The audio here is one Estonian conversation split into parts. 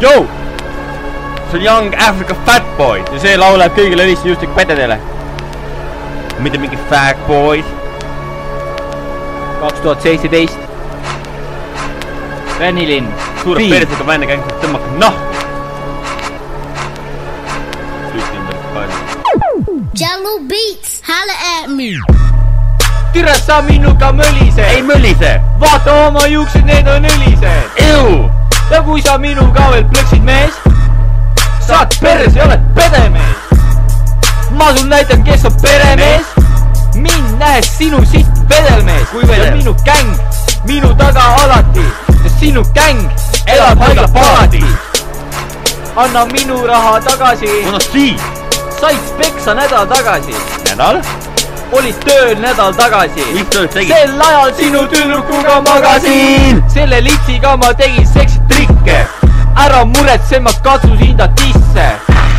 Joe see on Young Africa Fat Boy, ja see laulab kõigile õlistusjuhtide pededele. mitte mingi Fat Boy. kaks tuhat seitseteist. Ränilinn. suure persega vänne käib, tõmmake nahku. tüüti ümber palju. Jello Beats, holla at me. türa sa minuga mölised ei. mölise, vaata oma juuksed, need on õlised. ew, ja kui sa minuga veel plõksid mees, saad perse, oled pedemees. ma sul näitan, kes on peremees. mind nähes sinu sitt vedelmees. Kui vedel? ja minu gäng, minu taga alati. ja sinu gäng elab haigla palati. anna minu raha tagasi. on siis said peksa nädal tagasi. nädal, olid tööl nädal tagasi. mis tööd tegid? sel ajal sinu tüdrukuga magasin. selle litsiga ma tegin seksitrikke. ära muretse, ma katsusin ta tisse.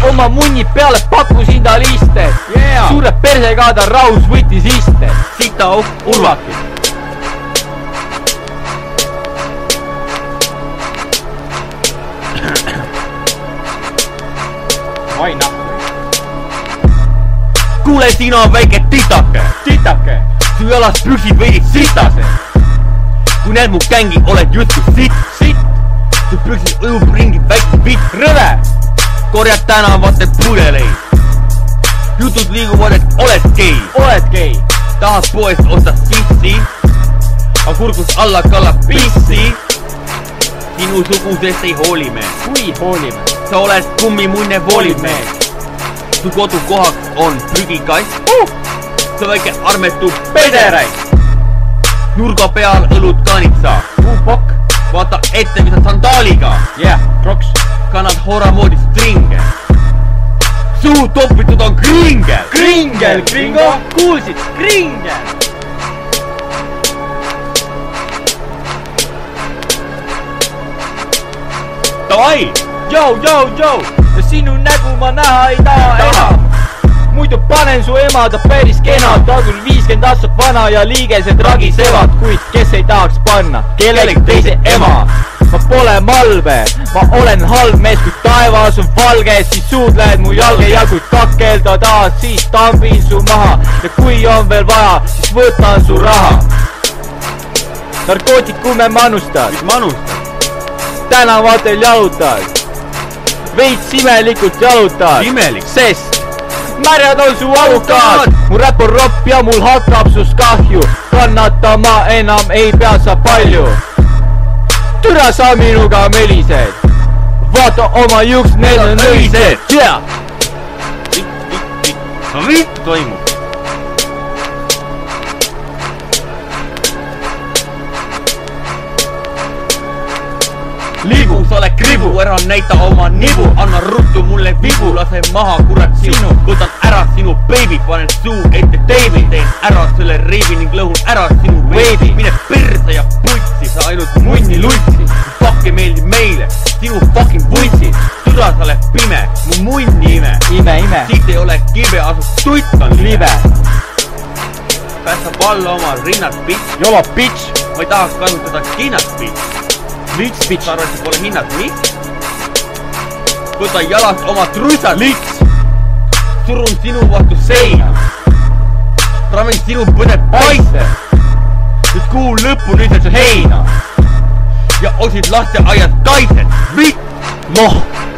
oma munni peale pakkusin ta liste Yeah. suure persega ta rahus võttis iste. sita auk, urvaki. oi nahku. kuule, sina väike titake, titake, su jalas püksid veidi sitased. kui näed mu gängi, oled justkui sitt, sitt, korjad tänavatel pudeleid. jutud liiguvad, et oled gei, oled gei, tahad poest osta sissi, aga kurgus alla kallab pissi. sinusugusest ei hooli me, kui hoolime, sa oled kummimunne voolimees. su kodukohaks on prügikast uh!, sa väike armetu pederäis. nurga peal õlut kanitsa, puupokk, vaata ette, on sandaaliga, jah yeah., kroks, kannad hoora moodi stringe. suu topitud on kringel, kringel, kringo, kuulsid, kringel. davai, Jou, jou, jou, sinu nägu ma näha ei taha enam. muidu panen su ema ta päris kena, ta küll viiskümmend aastat vana ja liigesed ragisevad, kuid kes ei tahaks panna kellegi teise ema. Ma pole malve, ma olen halb mees, kui taevas on valge, siis suud lähevad mu jalge ja kui kakelda tahad, siis tambin su maha. Ja kui on veel vaja, siis võtan su raha. narkootikume manustad, mis manustad, tänavatel jalutad, veits imelikult jalutad, imelik, sest märjad on su alukaad, mu räpp on ropp ja mul hakkab sust kahju, kannatama enam ei pea sa palju. Türa sa minuga mölised, vaata oma juuksed, need on õised, vitt, no vitt toimub. liigu, sa oled kribu, ära näita oma nibu, anna ruttu mulle vibu, lase maha kurat sinu, võtan ära sinu beebi, panen suu ette teibi, teen ära selle reibi ning lõhun ära sinu veebi, mine perse ja putsi, sa ainult munni lutsi, fuck ei meeldi meile, sinu fucking vutsi, türa sa oled pime, mu munni ime, ime, ime, siit ei ole kibe, asub tutt on libe, päästab alla oma rinnad, bitch, jolo bitch, ma ei tahaks kasutada hinnat, bitch, lits bitch. Sa, arvad, et pole hinnat, mis? võta jalast oma trussad, lits, surun sinu vastu seina, ramin sinu põdet paise, nüüd kuu lõpuni ütlen sa heina Je oudheid lastig aan je tijd. Wie? more.